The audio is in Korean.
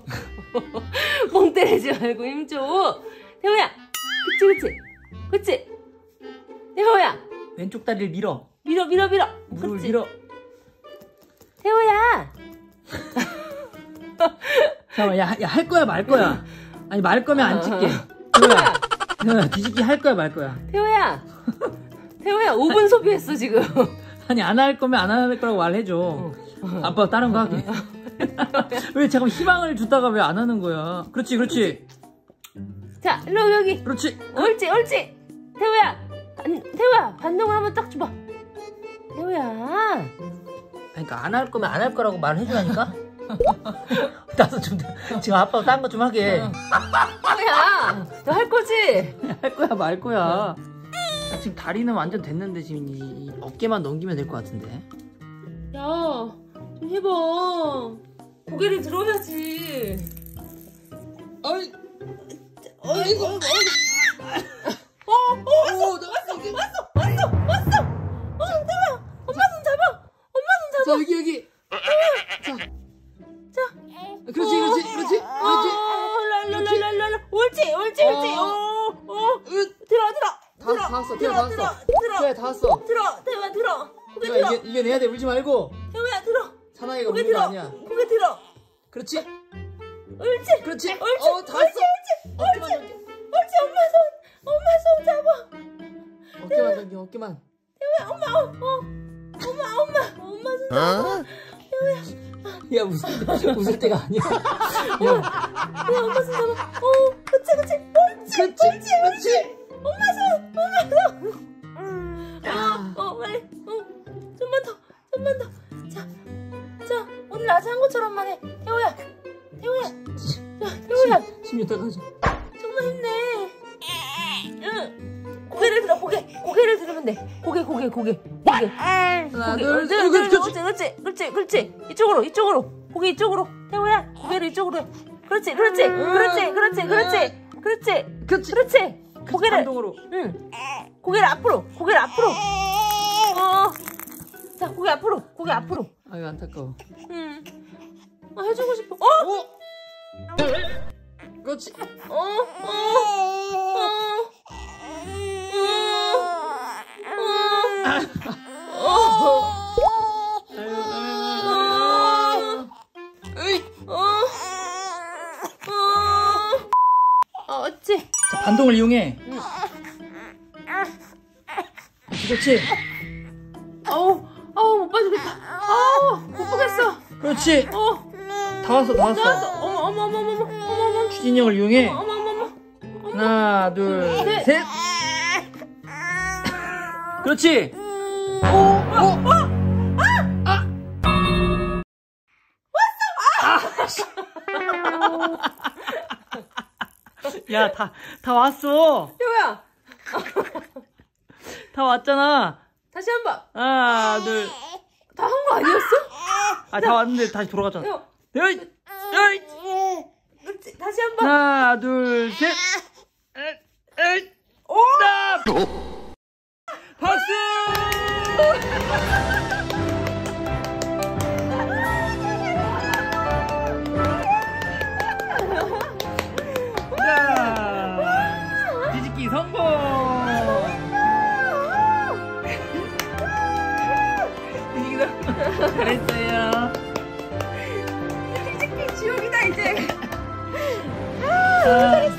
멍 때리지 말고 힘 줘. 태호야. 그치 그치. 그치. 태호야. 왼쪽 다리를 밀어. 밀어 밀어 밀어. 무릎을 그치. 밀어. 태호야. 잠깐만, 야, 야, 할 거야, 말 거야. 아니, 말 거면 안 찍게. 태호야, 태호야, 뒤집기 할 거야, 말 거야. 태호야. 태호야 5분 소비했어 지금. 아니, 안 할 거면 안 할 거라고 말해줘. 아빠, 다른 거 하게. 왜 잠깐 희망을 주다가 왜 안 하는 거야? 그렇지, 그렇지. 자 일로 여기. 그렇지. 옳지 옳지. 태호야. 반, 태호야 반동을 한번 딱 줘봐. 태호야. 그러니까 안 할 거면 안 할 거라고 말해주라니까? 나도 좀, 지금 아빠 딴거 좀 하게. 태호야. 너 할 거지? 할 거야, 말 거야. 나 지금 다리는 완전 됐는데, 지금 이, 이 어깨만 넘기면 될 것 같은데. 야, 좀 해봐. 고개를 들어야지. 어이, 어이구, 어이구. 어, 어, 왔어, 왔어, 왔어, 왔어, 왔어. 어, 태호야, 엄마 손 잡아. 엄마 손 잡아. 자, 여기, 여기. 자. 자. 그렇지, 그렇지, 그렇지, 그렇지. 어, 랄랄랄랄랄. 옳지, 옳지, 옳지. 어. 어, 어. 으, 들어, 들어. 다, 들어, 다 왔어, 들어, 다 들어, 왔어. 들어. 그래, 다 왔어. 들어, 태호야, 들어. 들어. 이겨내야 돼, 울지 말고. 사나이가 고개 거 들어. 아니야. 고개 들어. 그렇지, 옳지. 그렇지. 옳지. 어, 다 옳지, 왔어. 옳지. 어깨만 옳지. 옳지, 엄마 손. 엄마 손 잡아. 어깨만 넘겨, 어깨만. 태호야, 엄마, 어, 어. 엄마, 엄마. 엄마 손 잡아. 야, 웃을, 웃을 때가 아니야. 야, 태호야, 엄마 손 잡아. 어. 옳지, 그렇지, 옳지, 옳지. 그렇지. 오늘 낮에 한 것처럼만 해. 태호야, 태호야. 자, 태호야. 16대 가자. 정말 힘내. 응. 고개를 들어, 고개. 고개를 들으면 돼. 고개, 고개, 고개. 고개. 하나, 고개. 둘. 옳지, 그렇지, 옳지, 그렇지, 그렇지, 그렇지. 이쪽으로, 이쪽으로. 고개 이쪽으로. 태호야, 고개를 이쪽으로 해. 그렇지, 그렇지, 그렇지, 그렇지, 그렇지, 그렇지, 그렇지. 그렇지. 고개를, 반동으로. 응. 고개를 앞으로, 고개를 앞으로. 어. 자, 고개 앞으로, 고개 앞으로. 아유, 안타까워. 응. 아, 해주고 싶어. 어? 오! 그렇지. 어, 어, 어, 어, 어, 어. 어, 어, 어찌? 자, 반동을 이용해. 응. 그렇지. 그렇지. 어, 다 왔어, 다. 왔어. 어머, 어머, 어머, 어머, 어머, 어머, 추진력을 이용해. 어머, 어머, 어머. 하나, 둘, 셋. 셋. 그렇지. 오, 어, 어. 야, 다, 다 왔어. 태호야, 다 왔잖아. 다시 한 번. 하나, 둘. 다 한 거 아니었어? 아, 다 왔는데 다시 돌아갔잖아. 에이, 에이. 그렇지. 다시 한 번. 하나, 둘, 셋. 오! 나! 박수! 자, 뒤집기 성공! 뒤집기 성공! 잘했어요. oh,